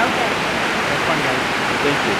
Okay. Have fun, guys. Thank you.